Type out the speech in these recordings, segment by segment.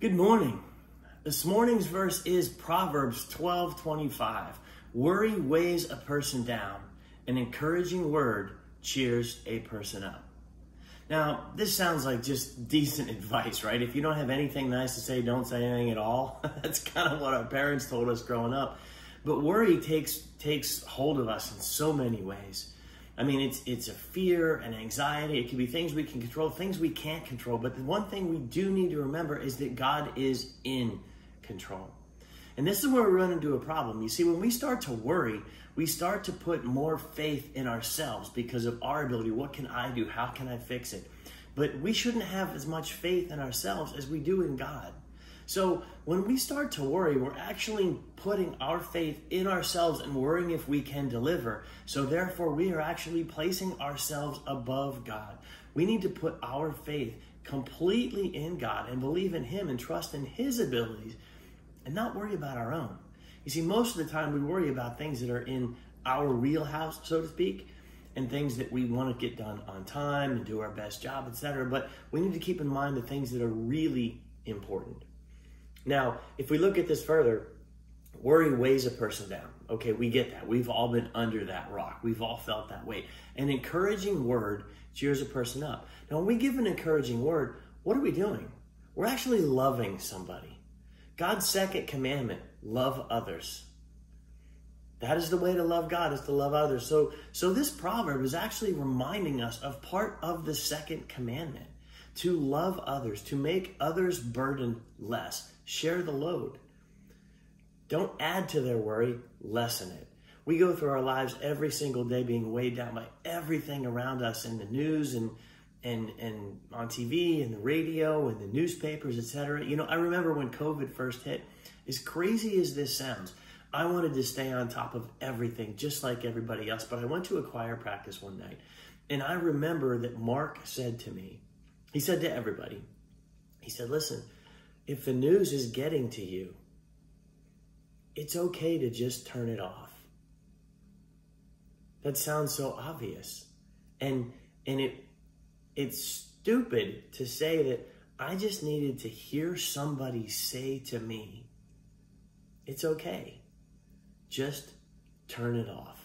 Good morning. This morning's verse is Proverbs 12 25. Worry weighs a person down, an encouraging word cheers a person up. Now, this sounds like just decent advice, right? If you don't have anything nice to say, don't say anything at all. That's kind of what our parents told us growing up. But worry takes takes hold of us in so many ways. I mean, it's it's a fear and anxiety. It can be things we can control, things we can't control. But the one thing we do need to remember is that God is in control. And this is where we run into a problem. You see, when we start to worry, we start to put more faith in ourselves because of our ability. What can I do? How can I fix it? But we shouldn't have as much faith in ourselves as we do in God. So when we start to worry, we're actually putting our faith in ourselves and worrying if we can deliver. So therefore, we are actually placing ourselves above God. We need to put our faith completely in God and believe in Him and trust in His abilities and not worry about our own. You see, most of the time we worry about things that are in our wheelhouse, so to speak, and things that we want to get done on time and do our best job, etc. But we need to keep in mind the things that are really important. Now, if we look at this further, worry weighs a person down. Okay, we get that. We've all been under that rock. We've all felt that weight. An encouraging word cheers a person up. Now, when we give an encouraging word, what are we doing? We're actually loving somebody. God's second commandment, love others. That is the way to love God, is to love others. So, so this proverb is actually reminding us of part of the second commandment to love others, to make others' burden less. Share the load. Don't add to their worry, lessen it. We go through our lives every single day being weighed down by everything around us in the news and and and on TV and the radio and the newspapers, etc. You know, I remember when COVID first hit, as crazy as this sounds, I wanted to stay on top of everything just like everybody else, but I went to a choir practice one night and I remember that Mark said to me, he said to everybody, he said, listen, if the news is getting to you, it's okay to just turn it off. That sounds so obvious. And and it it's stupid to say that I just needed to hear somebody say to me, it's okay. Just turn it off.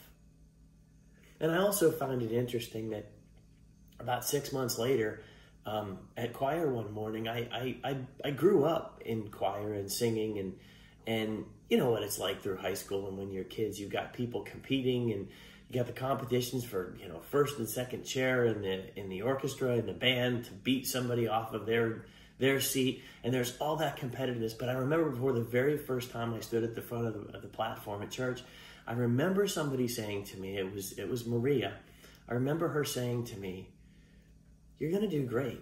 And I also find it interesting that about six months later, um, at choir one morning. I, I, I, I grew up in choir and singing and, and you know what it's like through high school and when you're kids, you've got people competing and you got the competitions for, you know, first and second chair in the, in the orchestra and the band to beat somebody off of their, their seat. And there's all that competitiveness. But I remember before the very first time I stood at the front of the, of the platform at church, I remember somebody saying to me, it was, it was Maria. I remember her saying to me, you're going to do great.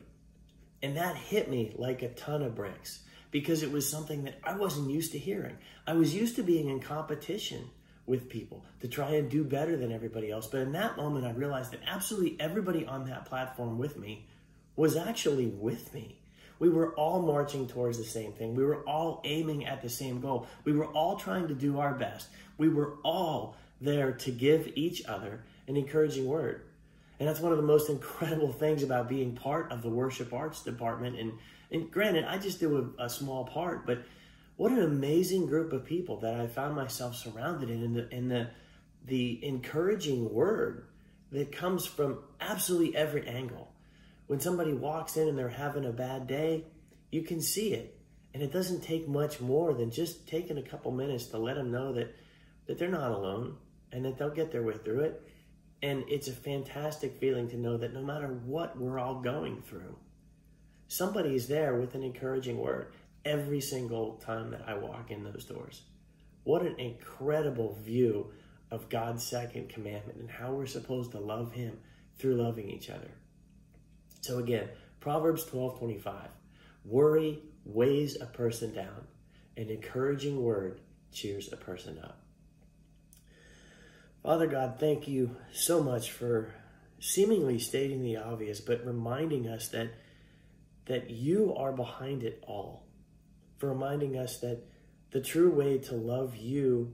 And that hit me like a ton of bricks because it was something that I wasn't used to hearing. I was used to being in competition with people to try and do better than everybody else. But in that moment, I realized that absolutely everybody on that platform with me was actually with me. We were all marching towards the same thing. We were all aiming at the same goal. We were all trying to do our best. We were all there to give each other an encouraging word. And that's one of the most incredible things about being part of the worship arts department. And, and granted, I just do a, a small part, but what an amazing group of people that I found myself surrounded in, and the, and the, the encouraging word that comes from absolutely every angle. When somebody walks in and they're having a bad day, you can see it. And it doesn't take much more than just taking a couple minutes to let them know that, that they're not alone and that they'll get their way through it and it's a fantastic feeling to know that no matter what we're all going through, somebody is there with an encouraging word every single time that I walk in those doors. What an incredible view of God's second commandment and how we're supposed to love Him through loving each other. So again, Proverbs 12 25. Worry weighs a person down, an encouraging word cheers a person up. Father God, thank you so much for seemingly stating the obvious, but reminding us that that you are behind it all. For reminding us that the true way to love you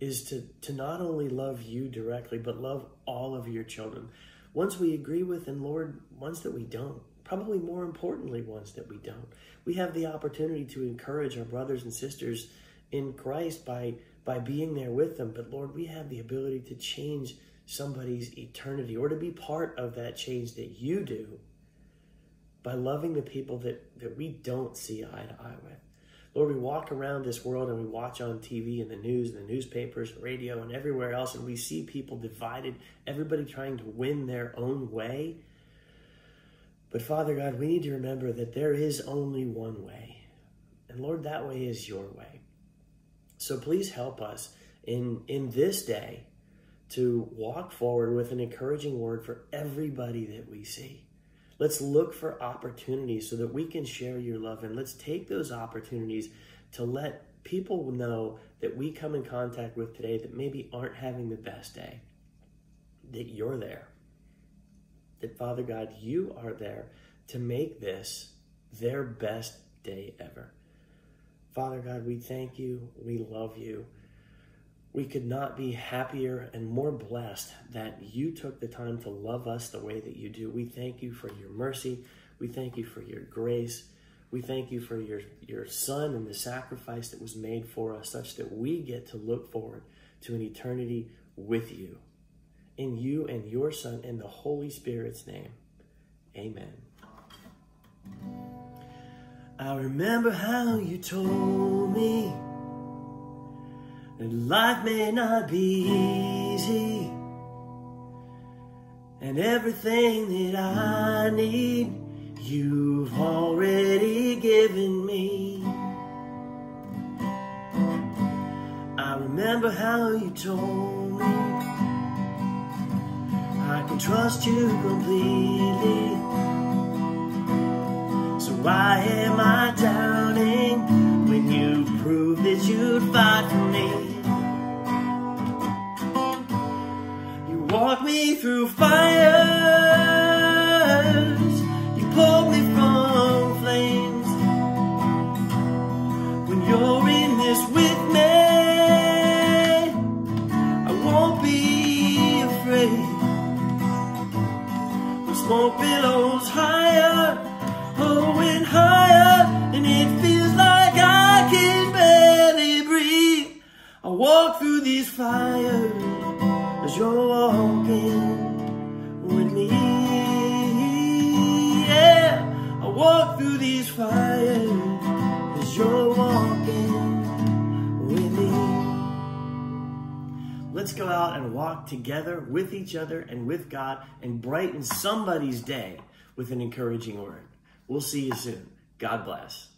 is to, to not only love you directly, but love all of your children. Ones we agree with, and Lord, ones that we don't. probably more importantly, ones that we don't. We have the opportunity to encourage our brothers and sisters in Christ by, by being there with them. But Lord, we have the ability to change somebody's eternity or to be part of that change that you do by loving the people that, that we don't see eye to eye with. Lord, we walk around this world and we watch on TV and the news and the newspapers, and radio, and everywhere else, and we see people divided, everybody trying to win their own way. But Father God, we need to remember that there is only one way. And Lord, that way is your way. So please help us in, in this day to walk forward with an encouraging word for everybody that we see. Let's look for opportunities so that we can share your love. And let's take those opportunities to let people know that we come in contact with today that maybe aren't having the best day, that you're there. That, Father God, you are there to make this their best day ever. Father God, we thank you. We love you we could not be happier and more blessed that you took the time to love us the way that you do. We thank you for your mercy. We thank you for your grace. We thank you for your, your son and the sacrifice that was made for us, such that we get to look forward to an eternity with you. In you and your son and the Holy Spirit's name. Amen. I remember how you told me that life may not be easy. And everything that I need, you've already given me. I remember how you told me I can trust you completely. Why am I doubting when you proved that you'd fight for me? You walked me through fires. You pulled me from flames. When you're in this walk through these fires as you're walking with me. Yeah, I walk through these fires as you're walking with me. Let's go out and walk together with each other and with God and brighten somebody's day with an encouraging word. We'll see you soon. God bless.